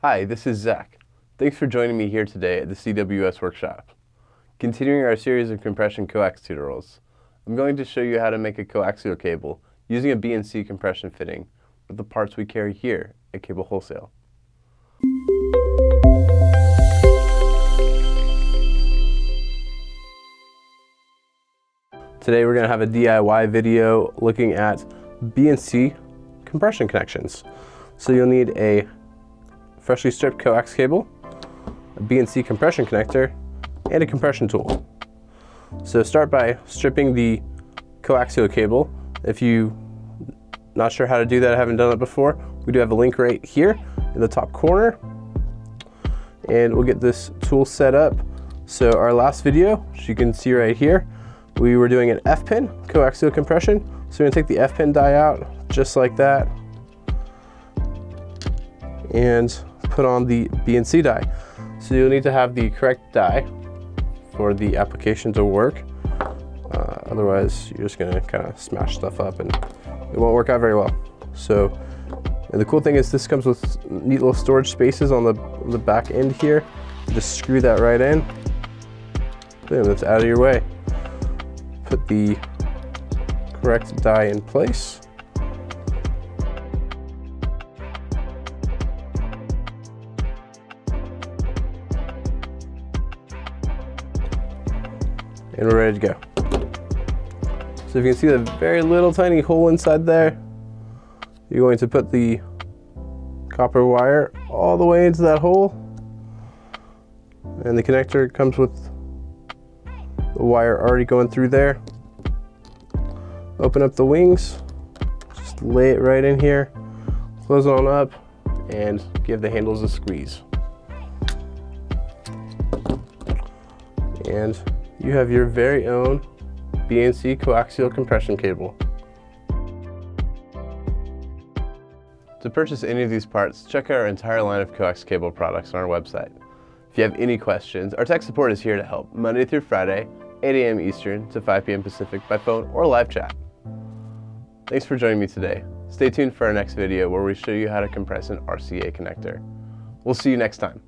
Hi, this is Zach. Thanks for joining me here today at the CWS workshop. Continuing our series of compression coax tutorials, I'm going to show you how to make a coaxial cable using a BNC compression fitting with the parts we carry here at Cable Wholesale. Today we're going to have a DIY video looking at BNC compression connections. So you'll need a freshly stripped coax cable, a BNC compression connector, and a compression tool. So start by stripping the coaxial cable. If you not sure how to do that, I haven't done it before, we do have a link right here in the top corner. And we'll get this tool set up. So our last video, which you can see right here, we were doing an F-pin coaxial compression. So we're gonna take the F-pin die out just like that and put on the BNC die. So you'll need to have the correct die for the application to work. Uh, otherwise, you're just gonna kind of smash stuff up and it won't work out very well. So, and the cool thing is this comes with neat little storage spaces on the, on the back end here. Just screw that right in. Boom, that's out of your way put the correct die in place. And we're ready to go. So if you can see the very little tiny hole inside there, you're going to put the copper wire all the way into that hole. And the connector comes with the wire already going through there. Open up the wings, just lay it right in here, close it on up, and give the handles a squeeze. And you have your very own BNC coaxial compression cable. To purchase any of these parts, check out our entire line of coax cable products on our website. If you have any questions, our tech support is here to help Monday through Friday, 8 a.m. Eastern to 5 p.m. Pacific by phone or live chat. Thanks for joining me today. Stay tuned for our next video where we show you how to compress an RCA connector. We'll see you next time.